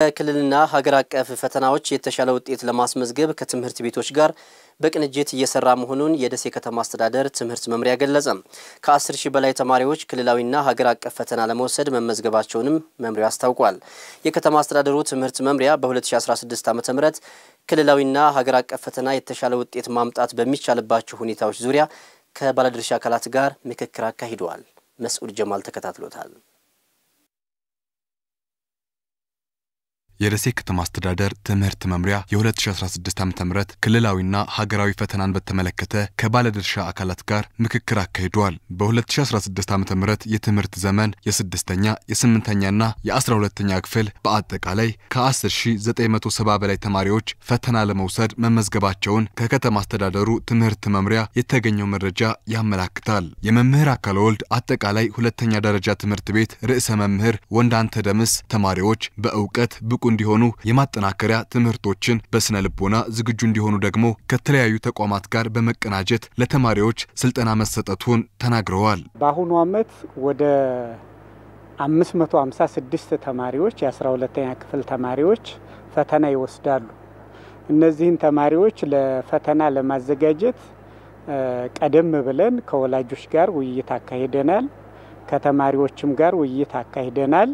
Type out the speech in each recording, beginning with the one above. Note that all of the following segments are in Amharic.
ከክልልና ሀገር አቀፍ ፈተናዎች የተሻለ ውጤት ለማስመዝገብ ከትምህርት ቤቶች ጋር በቅንጅት እየሰራ መሆኑን የደሴ ከተማ አስተዳደር ትምህርት መምሪያ ገለጸ። ከ10 ሺህ በላይ ተማሪዎች ክልላዊና ሀገር አቀፍ ፈተና ለመውሰድ መመዝገባቸውንም መምሪያው አስታውቋል። የከተማ አስተዳደሩ ትምህርት መምሪያ በ2016 ዓ ም ክልላዊና ሀገር አቀፍ ፈተና የተሻለ ውጤት ማምጣት በሚቻልባቸው ሁኔታዎች ዙሪያ ከባለድርሻ አካላት ጋር ምክክር አካሂደዋል። መስዑድ ጀማል ተከታትሎታል። የደሴ ከተማ አስተዳደር ትምህርት መምሪያ የ2016 ዓ ም ክልላዊና ሀገራዊ ፈተናን በተመለከተ ከባለድርሻ አካላት ጋር ምክክር አካሂደዋል። በ2016 ዓ ም የትምህርት ዘመን የስድስተኛ የስምንተኛና የ12ተኛ ክፍል በአጠቃላይ ከ10970 በላይ ተማሪዎች ፈተና ለመውሰድ መመዝገባቸውን ከከተማ አስተዳደሩ ትምህርት መምሪያ የተገኘው መረጃ ያመላክታል። የመምህር አካለ ወልድ አጠቃላይ ሁለተኛ ደረጃ ትምህርት ቤት ርዕሰ መምህር ወንዳንተ ደምስ ተማሪዎች በእውቀት ብቁ እንዲሆኑ የማጠናከሪያ ትምህርቶችን በስነ ልቦና ዝግጁ እንዲሆኑ ደግሞ ከተለያዩ ተቋማት ጋር በመቀናጀት ለተማሪዎች ስልጠና መሰጠቱን ተናግረዋል። በአሁኑ ዓመት ወደ 556 ተማሪዎች የ12ተኛ ክፍል ተማሪዎች ፈተና ይወስዳሉ። እነዚህን ተማሪዎች ለፈተና ለማዘጋጀት ቀደም ብለን ከወላጆች ጋር ውይይት አካሂደናል። ከተማሪዎችም ጋር ውይይት አካሂደናል።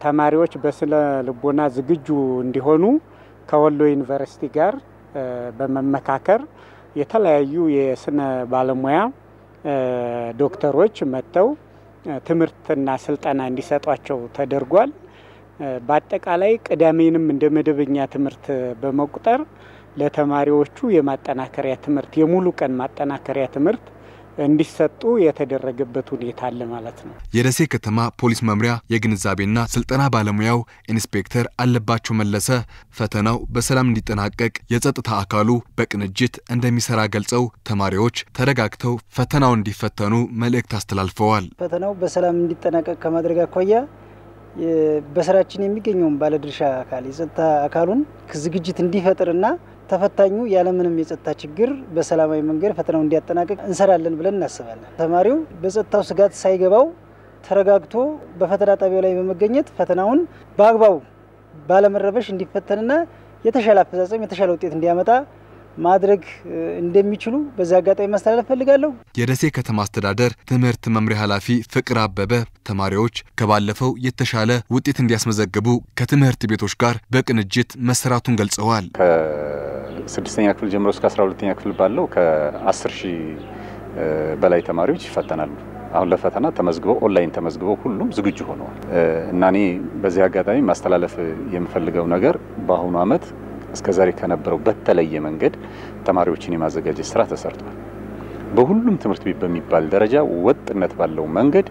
ተማሪዎች በስነ ልቦና ዝግጁ እንዲሆኑ ከወሎ ዩኒቨርሲቲ ጋር በመመካከር የተለያዩ የስነ ባለሙያ ዶክተሮች መጥተው ትምህርትና ስልጠና እንዲሰጧቸው ተደርጓል። በአጠቃላይ ቅዳሜንም እንደ መደበኛ ትምህርት በመቁጠር ለተማሪዎቹ የማጠናከሪያ ትምህርት የሙሉ ቀን ማጠናከሪያ ትምህርት እንዲሰጡ የተደረገበት ሁኔታ አለ ማለት ነው። የደሴ ከተማ ፖሊስ መምሪያ የግንዛቤና ስልጠና ባለሙያው ኢንስፔክተር አለባቸው መለሰ ፈተናው በሰላም እንዲጠናቀቅ የጸጥታ አካሉ በቅንጅት እንደሚሰራ ገልጸው ተማሪዎች ተረጋግተው ፈተናው እንዲፈተኑ መልእክት አስተላልፈዋል። ፈተናው በሰላም እንዲጠናቀቅ ከማድረግ አኳያ በስራችን የሚገኘውን ባለድርሻ አካል የጸጥታ አካሉን ዝግጅት እንዲፈጥርና ተፈታኙ ያለምንም የጸጥታ ችግር በሰላማዊ መንገድ ፈተናው እንዲያጠናቅቅ እንሰራለን ብለን እናስባለን። ተማሪው በጸጥታው ስጋት ሳይገባው ተረጋግቶ በፈተና ጣቢያው ላይ በመገኘት ፈተናውን በአግባቡ ባለመረበሽ እንዲፈተንና የተሻለ አፈጻጸም የተሻለ ውጤት እንዲያመጣ ማድረግ እንደሚችሉ በዚህ አጋጣሚ ማስተላለፍ ፈልጋለሁ። የደሴ ከተማ አስተዳደር ትምህርት መምሪያ ኃላፊ ፍቅር አበበ ተማሪዎች ከባለፈው የተሻለ ውጤት እንዲያስመዘግቡ ከትምህርት ቤቶች ጋር በቅንጅት መሰራቱን ገልጸዋል። ከስድስተኛ ክፍል ጀምሮ እስከ አስራ ሁለተኛ ክፍል ባለው ከአስር ሺህ በላይ ተማሪዎች ይፈተናሉ። አሁን ለፈተና ተመዝግበው ኦንላይን ተመዝግበው ሁሉም ዝግጁ ሆነዋል እና እኔ በዚህ አጋጣሚ ማስተላለፍ የምፈልገው ነገር በአሁኑ ዓመት እስከ ዛሬ ከነበረው በተለየ መንገድ ተማሪዎችን የማዘጋጀት ስራ ተሰርቷል። በሁሉም ትምህርት ቤት በሚባል ደረጃ ወጥነት ባለው መንገድ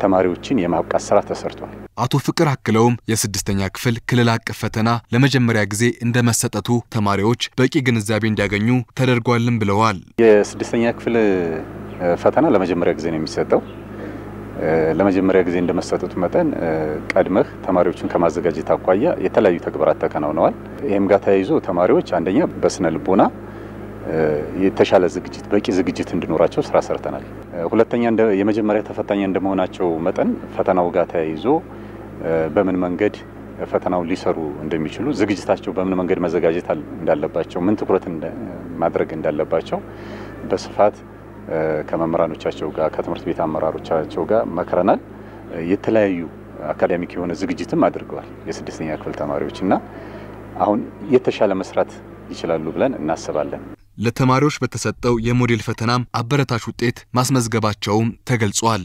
ተማሪዎችን የማብቃት ስራ ተሰርቷል። አቶ ፍቅር አክለውም የስድስተኛ ክፍል ክልል አቀፍ ፈተና ለመጀመሪያ ጊዜ እንደመሰጠቱ ተማሪዎች በቂ ግንዛቤ እንዲያገኙ ተደርጓልም ብለዋል። የስድስተኛ ክፍል ፈተና ለመጀመሪያ ጊዜ ነው የሚሰጠው። ለመጀመሪያ ጊዜ እንደመሰጠቱ መጠን ቀድመህ ተማሪዎችን ከማዘጋጀት አኳያ የተለያዩ ተግባራት ተከናውነዋል። ይህም ጋር ተያይዞ ተማሪዎች አንደኛ በስነ ልቦና የተሻለ ዝግጅት በቂ ዝግጅት እንዲኖራቸው ስራ ሰርተናል። ሁለተኛ የመጀመሪያ ተፈታኝ እንደመሆናቸው መጠን ፈተናው ጋር ተያይዞ በምን መንገድ ፈተናውን ሊሰሩ እንደሚችሉ ዝግጅታቸው በምን መንገድ መዘጋጀት እንዳለባቸው፣ ምን ትኩረት ማድረግ እንዳለባቸው በስፋት ከመምህራኖቻቸው ጋር ከትምህርት ቤት አመራሮቻቸው ጋር መክረናል። የተለያዩ አካዳሚክ የሆነ ዝግጅትም አድርገዋል የስድስተኛ ክፍል ተማሪዎች እና አሁን የተሻለ መስራት ይችላሉ ብለን እናስባለን። ለተማሪዎች በተሰጠው የሞዴል ፈተናም አበረታች ውጤት ማስመዝገባቸውም ተገልጿል።